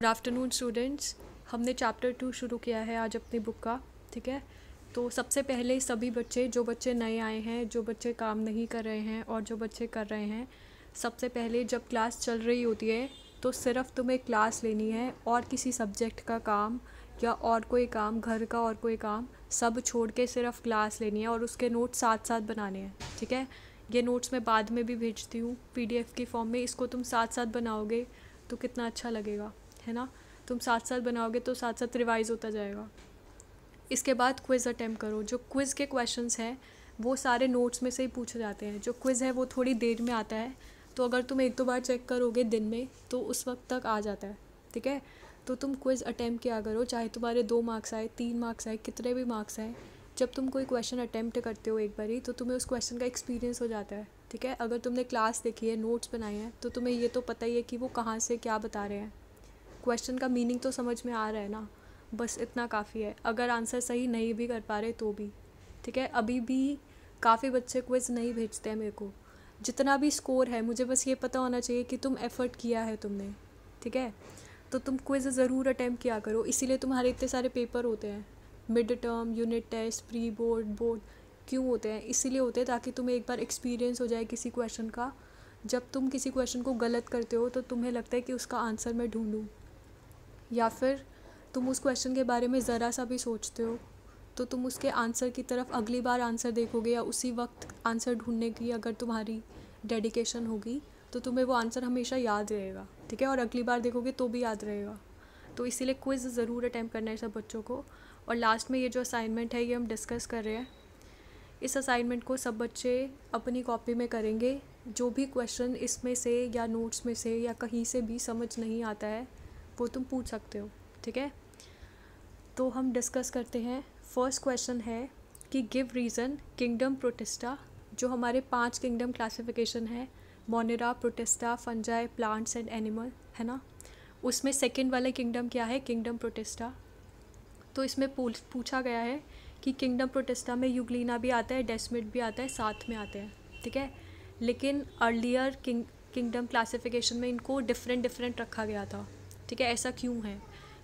Good afternoon students हमने chapter two शुरू किया है आज अपनी बुक का, ठीक है? तो सबसे पहले सभी बच्चे, जो बच्चे नए आए हैं, जो बच्चे काम नहीं कर रहे हैं और जो बच्चे कर रहे हैं, सबसे पहले जब क्लास चल रही होती है तो सिर्फ़ तुम्हें क्लास लेनी है और किसी सब्जेक्ट का काम या और कोई काम, घर का और कोई काम, सब छोड़ के सिर्फ़ क्लास लेनी है और उसके नोट्स साथ साथ बनाने हैं, ठीक है? ये नोट्स मैं बाद में भी भेजती हूँ पीडीएफ की फॉर्म में, इसको तुम साथ साथ बनाओगे तो कितना अच्छा लगेगा। है ना? तुम साथ साथ बनाओगे तो साथ साथ रिवाइज़ होता जाएगा। इसके बाद क्विज़ अटैम्प्ट करो। जो क्विज़ के क्वेश्चंस हैं, वो सारे नोट्स में से ही पूछे जाते हैं। जो क्विज़ है, वो थोड़ी देर में आता है। तो अगर तुम एक दो बार चेक करोगे दिन में तो उस वक्त तक आ जाता है। ठीक है? तो तुम क्विज़ अटैम्प्ट किया करो। चाहे तुम्हारे दो मार्क्स आए, तीन मार्क्स आए, कितने भी मार्क्स आए, जब तुम कोई क्वेश्चन अटैम्प्ट करते हो एक बार ही तो तुम्हें उस क्वेश्चन का एक्सपीरियंस हो जाता है। ठीक है? अगर तुमने क्लास देखी है नोट्स बनाए हैं तो तुम्हें ये तो पता ही है कि वो कहाँ से क्या बता रहे हैं। क्वेश्चन का मीनिंग तो समझ में आ रहा है ना। बस इतना काफ़ी है। अगर आंसर सही नहीं भी कर पा रहे तो भी। ठीक है? अभी भी काफ़ी बच्चे क्विज़ नहीं भेजते हैं मेरे को। जितना भी स्कोर है, मुझे बस ये पता होना चाहिए कि तुम एफ़र्ट किया है तुमने। ठीक है? तो तुम क्विज़ ज़रूर अटैम्प्ट किया करो। इसीलिए तुम्हारे इतने सारे पेपर होते हैं। Mid term unit test pre board board क्यों होते हैं? इसीलिए होते हैं ताकि तुम्हें एक बार एक्सपीरियंस हो जाए किसी क्वेश्चन का। जब तुम किसी क्वेश्चन को गलत करते हो तो तुम्हें लगता है कि उसका आंसर मैं ढूंढूं। या फिर तुम उस क्वेश्चन के बारे में ज़रा सा भी सोचते हो तो तुम उसके आंसर की तरफ़ अगली बार आंसर देखोगे या उसी वक्त आंसर ढूँढने की अगर तुम्हारी डेडिकेशन होगी तो तुम्हें वो आंसर हमेशा याद रहेगा, ठीक है? और अगली बार देखोगे तो भी याद रहेगा। तो इसीलिए क्विज़ ज़रूर अटैम्प्ट करना है सब बच्चों को। और लास्ट में ये जो असाइनमेंट है, ये हम डिस्कस कर रहे हैं। इस असाइनमेंट को सब बच्चे अपनी कॉपी में करेंगे। जो भी क्वेश्चन इसमें से या नोट्स में से या कहीं से भी समझ नहीं आता है वो तुम पूछ सकते हो, ठीक है? तो हम डिस्कस करते हैं। फ़र्स्ट क्वेश्चन है कि गिव रीज़न किंगडम प्रोटेस्टा जो हमारे पाँच किंगडम क्लासिफिकेशन है monera protista fungi plants and animal है ना? उसमें सेकेंड वाला किंगडम क्या है? किंगडम प्रोटेस्टा तो इसमें पूछा गया है कि किंगडम प्रोटेस्टा में युगलीना भी आता है डेस्मिट भी आता है, साथ में आते हैं, ठीक है? लेकिन अर्लियर किंग किंगडम क्लासिफिकेशन में इनको डिफरेंट डिफरेंट रखा गया था। ठीक है, ऐसा क्यों है?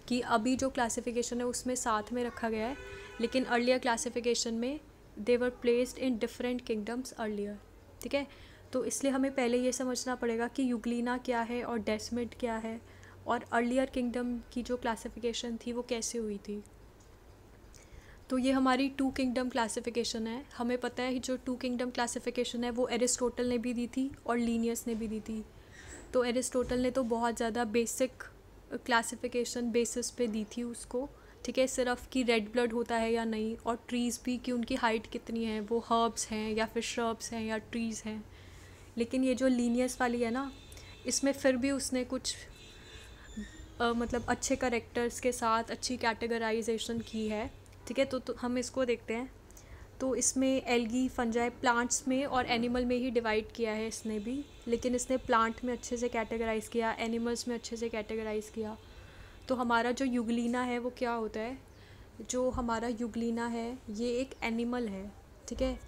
कि अभी जो क्लासिफिकेशन है उसमें साथ में रखा गया है, लेकिन अर्लियर क्लासिफिकेशन में they were placed in different kingdoms earlier ठीक है? तो इसलिए हमें पहले ये समझना पड़ेगा कि युगलीना क्या है और डेस्मिड क्या है और अर्लियर किंगडम की जो क्लासिफिकेशन थी वो कैसे हुई थी? तो ये हमारी टू किंगडम क्लासिफिकेशन है। हमें पता है जो टू किंगडम क्लासिफिकेशन है वो एरिस्टोटल ने भी दी थी और लीनियस ने भी दी थी। तो एरिस्टोटल ने तो बहुत ज़्यादा बेसिक क्लासिफिकेशन बेसिस पे दी थी उसको ठीक है? सिर्फ़ कि रेड ब्लड होता है या नहीं और ट्रीज़ भी कि उनकी हाइट कितनी है वो हर्ब्स हैं या फिर श्रब्स हैं या ट्रीज़ हैं। लेकिन ये जो लीनियस वाली है ना इसमें फिर भी उसने कुछ आ, मतलब अच्छे करेक्टर्स के साथ अच्छी कैटेगराइजेशन की है ठीक है? तो, तो हम इसको देखते हैं। तो इसमें एल्गी, फंजाई प्लांट्स में और एनिमल में ही डिवाइड किया है इसने भी। लेकिन इसने प्लांट में अच्छे से कैटेगराइज़ किया एनिमल्स में अच्छे से कैटेगराइज़ किया। तो हमारा जो युगलीना है, वो क्या होता है? जो हमारा युगलीना है, ये एक एनिमल है, ठीक है?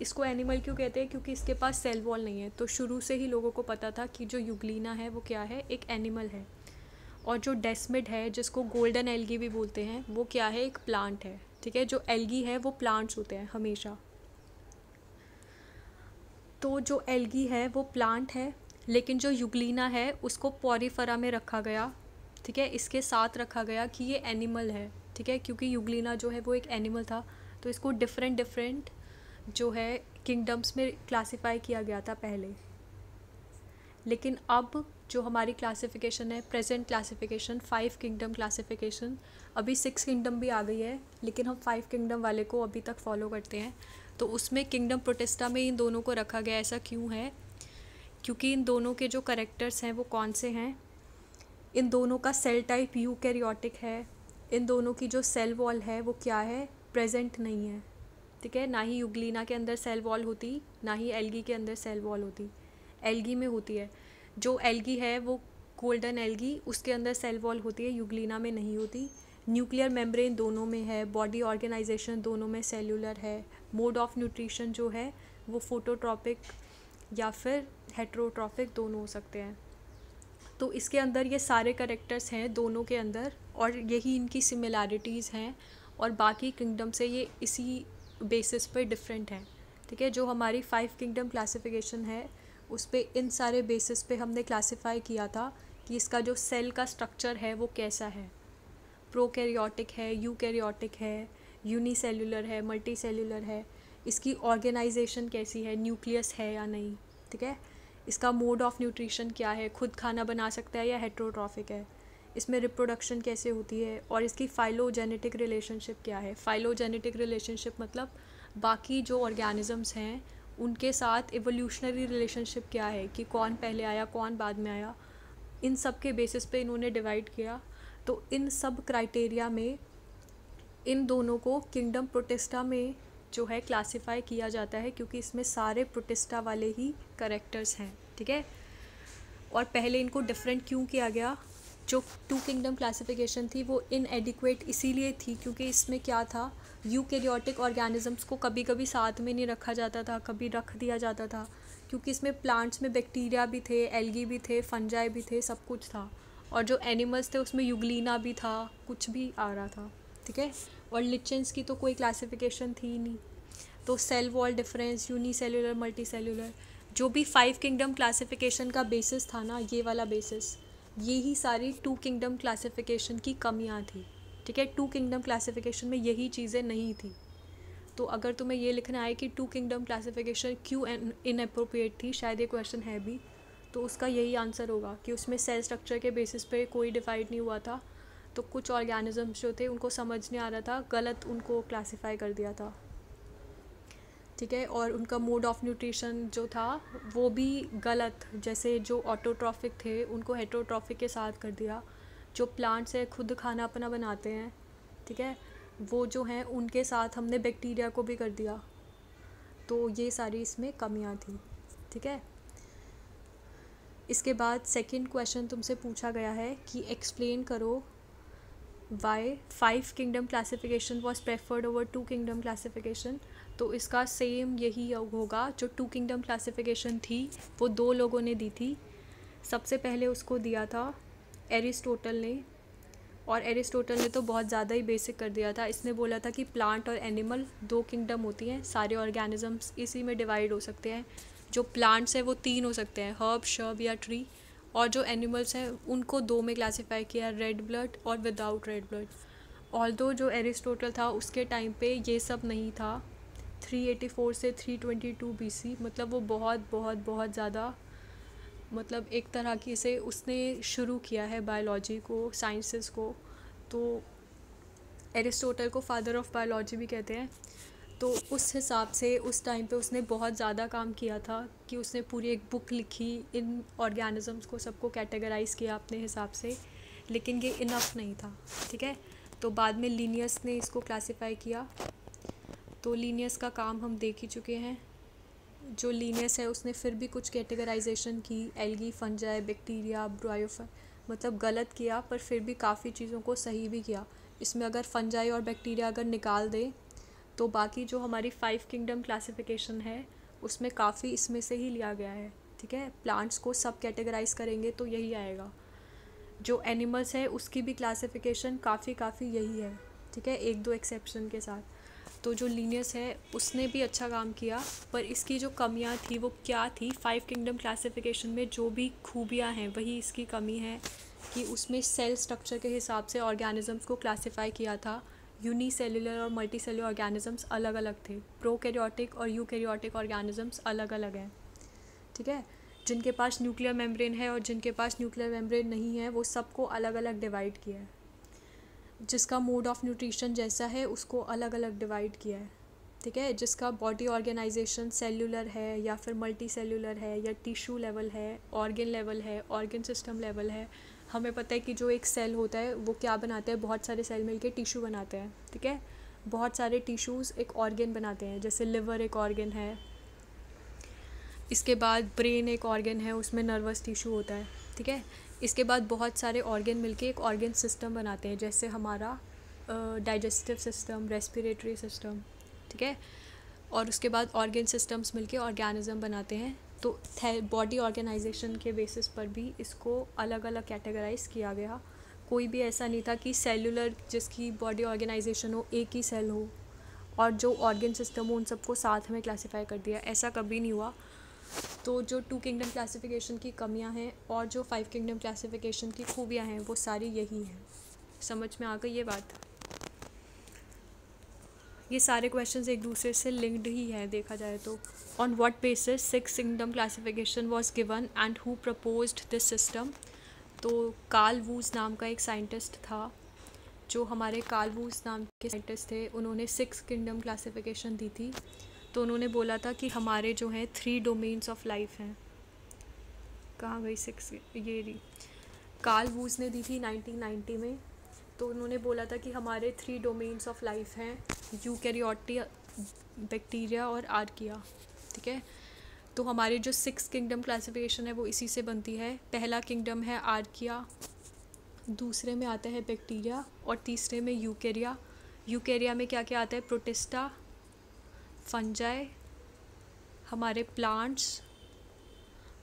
इसको एनिमल क्यों कहते हैं? क्योंकि इसके पास सेल वॉल नहीं है। तो शुरू से ही लोगों को पता था कि जो युगलीना है, वो क्या है? एक एनिमल है। और जो डेस्मिड है, जिसको गोल्डन एल्गी भी बोलते हैं, वो क्या है? एक प्लांट है। ठीक है, जो एल्गी है, वो प्लांट्स होते हैं हमेशा। तो जो एल्गी है, वो प्लांट है, लेकिन जो युगलीना है, उसको पॉरीफरा में रखा गया, ठीक है, इसके साथ रखा गया कि ये एनिमल है, ठीक है, क्योंकि युगलीना जो है, वो एक एनिमल था तो इसको डिफरेंट डिफरेंट जो है किंगडम्स में क्लासिफाई किया गया था पहले। लेकिन अब जो हमारी क्लासिफिकेशन है present classification five kingdom classification अभी सिक्स किंगडम भी आ गई है, लेकिन हम फाइव किंगडम वाले को अभी तक फॉलो करते हैं। तो उसमें किंगडम प्रोटेस्टा में इन दोनों को रखा गया ऐसा क्यों है? क्योंकि इन दोनों के जो करेक्टर्स हैं वो कौन से हैं? इन दोनों का सेल टाइप यू कैरियोटिक है। इन दोनों की जो सेल वॉल है वो क्या है? प्रेजेंट नहीं है। ठीक है? ना ही युगलीना के अंदर सेल वॉल होती, ना ही एलगी के अंदर सेल वॉल होती। एल्गी में होती है। जो एल्गी है, वो गोल्डन एल्गी उसके अंदर सेल वॉल होती है युगलीना में नहीं होती। न्यूक्लियर मेम्ब्रेन दोनों में है बॉडी ऑर्गेनाइजेशन दोनों में सेलुलर है मोड ऑफ़ न्यूट्रिशन जो है, वो फोटोट्रॉपिक या फिर हेट्रोट्रॉपिक दोनों हो सकते हैं। तो इसके अंदर ये सारे करेक्टर्स हैं दोनों के अंदर और यही इनकी सिमिलैरिटीज़ हैं और बाकी किंगडम से ये इसी बेसिस पे डिफरेंट हैं। ठीक है, जो हमारी फाइव किंगडम क्लासिफिकेशन है उस पर इन सारे बेसिस पे हमने क्लासिफाई किया था कि इसका जो सेल का स्ट्रक्चर है, वो कैसा है। प्रोकैरियोटिक है यूकैरियोटिक है यूनिसेलुलर है मल्टी सेलुलर है। इसकी ऑर्गेनाइजेशन कैसी है न्यूक्लियस है या नहीं, ठीक है? इसका मोड ऑफ़ न्यूट्रिशन क्या है, खुद खाना बना सकता है या हेट्रोट्रॉफिक है? इसमें रिप्रोडक्शन कैसे होती है और इसकी फाइलोजेनेटिक रिलेशनशिप क्या है? फाइलोजेनेटिक रिलेशनशिप मतलब बाकी जो ऑर्गेनिज़म्स हैं उनके साथ एवोल्यूशनरी रिलेशनशिप क्या है? कि कौन पहले आया, कौन बाद में आया? इन सब के बेसिस पे इन्होंने डिवाइड किया। तो इन सब क्राइटेरिया में इन दोनों को किंगडम प्रोटेस्टा में जो है क्लासिफाई किया जाता है, क्योंकि इसमें सारे प्रोटेस्टा वाले ही करेक्टर्स हैं, ठीक है? और पहले इनको डिफरेंट क्यों किया गया? जो टू किंगडम क्लासिफिकेशन थी, वो इनएडिक्वेट इसीलिए थी क्योंकि इसमें क्या था? यूकेरियोटिक ऑर्गेनिजम्स को कभी कभी साथ में नहीं रखा जाता था, कभी रख दिया जाता था, क्योंकि इसमें प्लांट्स में बैक्टीरिया भी थे एल्गी भी थे फंजाई भी थे, सब कुछ था। और जो एनिमल्स थे, उसमें युगलीना भी था, कुछ भी आ रहा था, ठीक है? और लिचेंस की तो कोई क्लासिफिकेशन थी नहीं। तो cell wall difference unicellular multicellular जो भी फाइव किंगडम क्लासिफिकेशन का बेसिस था ना, ये वाला बेसिस ये ही सारी टू किंगडम क्लासिफिकेशन की कमियाँ थी। ठीक है टू किंगडम क्लासिफिकेशन में यही चीज़ें नहीं थी। तो अगर तुम्हें ये लिखना है कि टू किंगडम क्लासिफिकेशन क्यों इन अप्रोप्रिएट थी, शायद ये क्वेश्चन है भी तो उसका यही आंसर होगा कि उसमें सेल स्ट्रक्चर के बेसिस पे कोई डिवाइड नहीं हुआ था। तो कुछ ऑर्गेनिजम्स जो थे, उनको समझ नहीं आ रहा था, गलत उनको क्लासिफाई कर दिया था। ठीक है, और उनका मोड ऑफ़ न्यूट्रिशन जो था, वो भी गलत, जैसे जो ऑटोट्रॉफिक थे, उनको हेट्रोट्रॉफिक के साथ कर दिया। जो प्लांट्स है, खुद खाना अपना बनाते हैं, ठीक है? वो जो हैं, उनके साथ हमने बैक्टीरिया को भी कर दिया। तो ये सारी इसमें कमियाँ थी, ठीक है? इसके बाद सेकंड क्वेश्चन तुमसे पूछा गया है कि एक्सप्लेन करो why five kingdom classification was preferred over two kingdom classification तो इसका सेम यही होगा, जो टू किंगडम क्लासिफिकेशन थी, वो दो लोगों ने दी थी। सबसे पहले उसको दिया था एरिस्टोटल ने, और एरिस्टोटल ने तो बहुत ज़्यादा ही बेसिक कर दिया था। इसने बोला था कि प्लांट और एनिमल दो किंगडम होती हैं, सारे ऑर्गेनिजम्स इसी में डिवाइड हो सकते हैं। जो प्लांट्स हैं वो तीन हो सकते हैं, हर्ब, शर्ब या ट्री, और जो एनिमल्स हैं उनको दो में क्लासीफाई किया, रेड ब्लड और विदाउट रेड ब्लड। ऑल जो एरिस्टोटल था, उसके टाइम पे ये सब नहीं था। 384 से 322 बीसी मतलब वो बहुत बहुत बहुत ज़्यादा मतलब एक तरह की से उसने शुरू किया है बायोलॉजी को साइंसेस को। तो एरिस्टोटल को फादर ऑफ़ बायोलॉजी भी कहते हैं। तो उस हिसाब से उस टाइम पे उसने बहुत ज़्यादा काम किया था कि उसने पूरी एक बुक लिखी, इन ऑर्गेनिज़म्स को सबको कैटेगराइज किया अपने हिसाब से, लेकिन ये इनफ नहीं था, ठीक है? तो बाद में लीनियस ने इसको क्लासिफाई किया। तो लीनियस का काम हम देख ही चुके हैं। जो लीनियस है, उसने फिर भी कुछ कैटेगराइजेशन की एल्गी फंजाई बैक्टीरिया ब्रायोफा मतलब गलत किया, पर फिर भी काफ़ी चीज़ों को सही भी किया। इसमें अगर फंजाई और बैक्टीरिया अगर निकाल दें तो बाकी जो हमारी फाइव किंगडम क्लासिफिकेशन है, उसमें काफ़ी इसमें से ही लिया गया है, ठीक है? प्लांट्स को सब कैटेगराइज करेंगे तो यही आएगा। जो एनिमल्स है, उसकी भी क्लासिफिकेशन काफ़ी काफ़ी यही है, ठीक है? एक दो एक्सेप्शन के साथ। तो जो लीनियस है, उसने भी अच्छा काम किया, पर इसकी जो कमियाँ थी, वो क्या थी? फाइव किंगडम क्लासिफिकेशन में जो भी खूबियाँ हैं, वही इसकी कमी है कि उसमें सेल स्ट्रक्चर के हिसाब से ऑर्गेनिजम्स को क्लासिफाई किया था। यूनी सेलुलर और मल्टी सेलुलर ऑर्गेनिजम्स अलग अलग थे। प्रोकैरियोटिक और यूकैरियोटिक ऑर्गेनिजम्स अलग अलग हैं। ठीक है? जिनके पास न्यूक्लियर मेम्ब्रेन है और जिनके पास न्यूक्लियर मेम्ब्रेन नहीं है, वो सबको अलग अलग डिवाइड किया है। जिसका मोड ऑफ़ न्यूट्रिशन जैसा है, उसको अलग अलग डिवाइड किया है। ठीक है? जिसका बॉडी ऑर्गेनाइजेशन सेलुलर है, या फिर मल्टी सेलुलर है, या टिश्यू लेवल है ऑर्गन लेवल है ऑर्गन सिस्टम लेवल है, हमें पता है कि जो एक सेल होता है, वो क्या बनाते हैं? बहुत सारे सेल मिलके टिश्यू बनाते हैं। ठीक है? बहुत सारे टिश्यूज़ एक ऑर्गन बनाते हैं, जैसे लिवर एक ऑर्गन है। इसके बाद ब्रेन एक ऑर्गन है, उसमें नर्वस टिश्यू होता है। ठीक है? इसके बाद बहुत सारे ऑर्गन मिलके एक ऑर्गन सिस्टम बनाते हैं, जैसे हमारा डाइजेस्टिव सिस्टम रेस्पिरेटरी सिस्टम ठीक है? और उसके बाद ऑर्गन सिस्टम्स मिलके ऑर्गेनिज्म बनाते हैं। तो बॉडी ऑर्गेनाइजेशन के बेसिस पर भी इसको अलग अलग कैटेगराइज किया गया। कोई भी ऐसा नहीं था कि सेलुलर जिसकी बॉडी ऑर्गेनाइजेशन हो, एक ही सेल हो, और जो ऑर्गन सिस्टम हो, उन सबको साथ में क्लासीफाई कर दिया। ऐसा कभी नहीं हुआ। तो जो टू किंगडम क्लासिफिकेशन की कमियाँ हैं और जो फाइव किंगडम क्लासिफिकेशन की खूबियाँ हैं, वो सारी यही हैं। समझ में आ गई ये बात? ये सारे क्वेश्चंस एक दूसरे से लिंक्ड ही हैं, देखा जाए तो। On what basis six kingdom classification was given and who proposed this system तो कार्ल वूज नाम का एक साइंटिस्ट था, जो हमारे कार्ल वूज नाम के साइंटिस्ट थे। उन्होंने सिक्स किंगडम क्लासिफिकेशन दी थी। तो उन्होंने बोला था कि हमारे जो हैं थ्री डोमेन्स ऑफ़ लाइफ हैं। कहाँ गई सिक्स ये रही। कार्ल वूज ने दी थी 1990 में। तो उन्होंने बोला था कि हमारे थ्री डोमेन्स ऑफ़ लाइफ हैं यूकैरियोटिया बैक्टीरिया और आर्किया ठीक है? तो हमारे जो सिक्स किंगडम क्लासिफिकेशन है, वो इसी से बनती है। पहला किंगडम है आर्किया दूसरे में आता है बैक्टीरिया और तीसरे में यूकेरिया यूकेरिया में क्या क्या आता है? प्रोटिस्टा फंजाई, हमारे प्लांट्स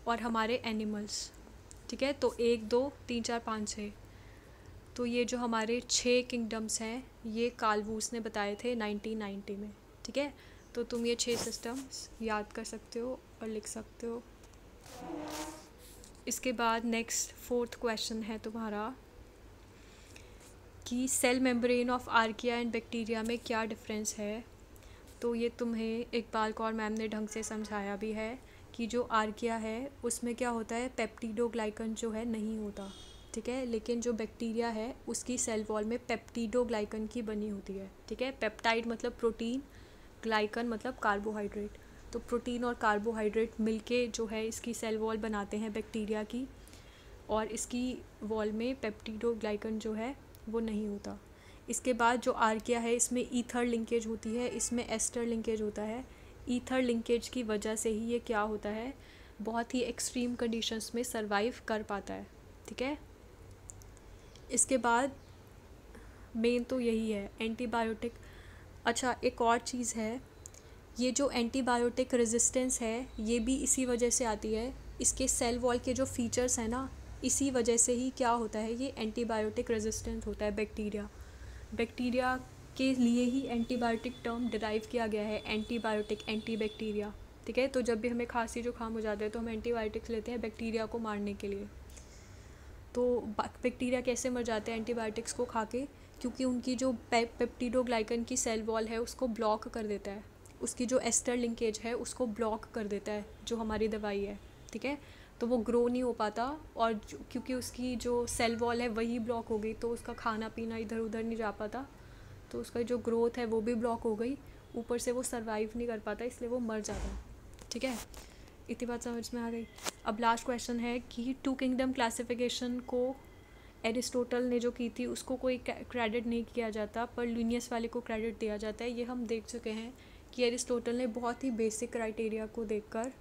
और हमारे एनिमल्स ठीक है? तो एक, दो, तीन, चार, पाँच छः तो ये जो हमारे छः किंगडम्स हैं, ये कालवूस ने बताए थे 1990 में, ठीक है? तो तुम ये छः सिस्टम्स याद कर सकते हो और लिख सकते हो। इसके बाद नेक्स्ट फोर्थ क्वेश्चन है तुम्हारा कि cell membrane of archaea and bacteria में क्या डिफरेंस है? तो ये तुम्हें इकबाल कौर मैम ने ढंग से समझाया भी है कि जो आर्किया है, उसमें क्या होता है, पेप्टिडोग्लाइकन जो है नहीं होता, ठीक है? लेकिन जो बैक्टीरिया है, उसकी सेल वॉल में पेप्टिडोग्लाइकन की बनी होती है, ठीक है? पेप्टाइड मतलब प्रोटीन, ग्लाइकन मतलब कार्बोहाइड्रेट। तो प्रोटीन और कार्बोहाइड्रेट मिलके जो है, इसकी सेल वॉल बनाते हैं बैक्टीरिया की, और इसकी वॉल में पेप्टिडोग्लाइकन जो है, वो नहीं होता। इसके बाद जो आर्किया है, इसमें ईथर लिंकेज होती है, इसमें एस्टर लिंकेज होता है। ईथर लिंकेज की वजह से ही ये क्या होता है? बहुत ही एक्सट्रीम कंडीशंस में सरवाइव कर पाता है, ठीक है? इसके बाद मेन तो यही है एंटीबायोटिक अच्छा एक और चीज़ है, ये जो एंटीबायोटिक रेजिस्टेंस है, ये भी इसी वजह से आती है। इसके सेल वॉल के जो फीचर्स हैं ना, इसी वजह से ही क्या होता है, ये एंटीबायोटिक रेजिस्टेंस होता है बैक्टीरिया बैक्टीरिया के लिए ही एंटीबायोटिक टर्म डिराइव किया गया है एंटीबायोटिक एंटी बैक्टीरिया ठीक है? तो जब भी हमें खांसी, जुकाम हो जाता है तो हम एंटीबायोटिक्स लेते हैं बैक्टीरिया को मारने के लिए। तो बैक्टीरिया कैसे मर जाते हैं एंटीबायोटिक्स को खा के क्योंकि उनकी जो पेप्टिडोग्लाइकन की सेल वॉल है, उसको ब्लॉक कर देता है। उसकी जो एस्टर लिंकेज है, उसको ब्लॉक कर देता है, जो हमारी दवाई है। ठीक है? तो वो ग्रो नहीं हो पाता और क्योंकि उसकी जो सेल वॉल है वही ब्लॉक हो गई तो उसका खाना पीना इधर उधर नहीं जा पाता। तो उसका जो ग्रोथ है वो भी ब्लॉक हो गई, ऊपर से वो सर्वाइव नहीं कर पाता, इसलिए वो मर जाता ठीक है? इतनी बात समझ में आ गई। अब लास्ट क्वेश्चन है कि टू किंगडम क्लासिफिकेशन को एरिस्टोटल ने जो की थी, उसको कोई क्रेडिट नहीं किया जाता, पर लूनियस वाले को क्रेडिट दिया जाता है। ये हम देख चुके हैं कि एरिस्टोटल ने बहुत ही बेसिक क्राइटेरिया को देखकर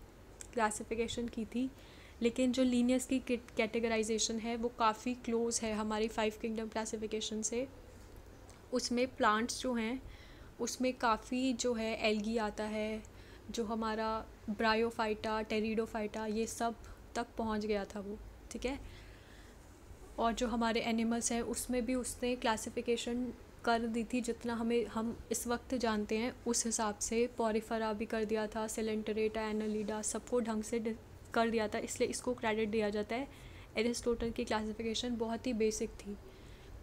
क्लासिफिकेशन की थी। लेकिन जो लीनियस की कैटेगराइजेशन है, वो काफ़ी क्लोज है हमारी फाइव किंगडम क्लासिफिकेशन से। उसमें प्लांट्स जो हैं, उसमें काफ़ी जो है एल्गी आता है, जो हमारा ब्रायोफाइटा टेरिडोफाइटा ये सब तक पहुँच गया था वो, ठीक है? और जो हमारे एनिमल्स हैं, उसमें भी उसने क्लासिफिकेशन कर दी थी जितना हमें हम इस वक्त जानते हैं, उस हिसाब से पॉरीफरा भी कर दिया था सिलेंटरेटा एनालीडा सबको ढंग से कर दिया था, इसलिए इसको क्रेडिट दिया जाता है। एरिस्टोटल की क्लासिफिकेशन बहुत ही बेसिक थी।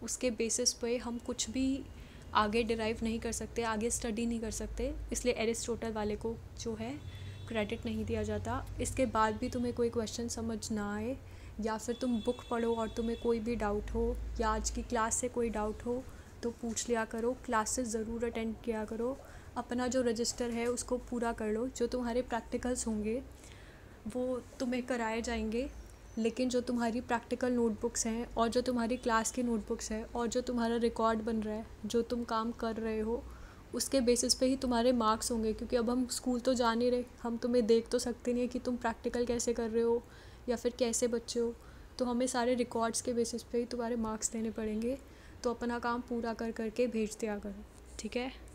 उसके बेसिस पे हम कुछ भी आगे डिराइव नहीं कर सकते, आगे स्टडी नहीं कर सकते, इसलिए एरिस्टोटल वाले को जो है क्रेडिट नहीं दिया जाता। इसके बाद भी तुम्हें कोई क्वेश्चन समझ ना आए, या फिर तुम बुक पढ़ो और तुम्हें कोई भी डाउट हो, या आज की क्लास से कोई डाउट हो तो पूछ लिया करो क्लासेस ज़रूर अटेंड किया करो। अपना जो रजिस्टर है, उसको पूरा कर लो, जो तुम्हारे प्रैक्टिकल्स होंगे वो तुम्हें कराए जाएँगे, लेकिन जो तुम्हारी प्रैक्टिकल नोटबुक्स हैं और जो तुम्हारी क्लास की नोटबुक्स हैं और जो तुम्हारा रिकॉर्ड बन रहा है, जो तुम काम कर रहे हो, उसके बेसिस पे ही तुम्हारे मार्क्स होंगे, क्योंकि अब हम स्कूल तो जा नहीं रहे। हम तुम्हें देख तो सकते नहीं है कि तुम प्रैक्टिकल कैसे कर रहे हो या फिर कैसे बच्चे हो। तो हमें सारे रिकॉर्ड्स के बेसिस पे ही तुम्हारे मार्क्स देने पड़ेंगे। तो अपना काम पूरा कर, करके भेज दिया करो, ठीक है?